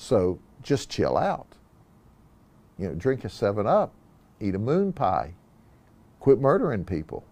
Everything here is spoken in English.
So just chill out. You know, drink a 7 Up, eat a moon pie, quit murdering people.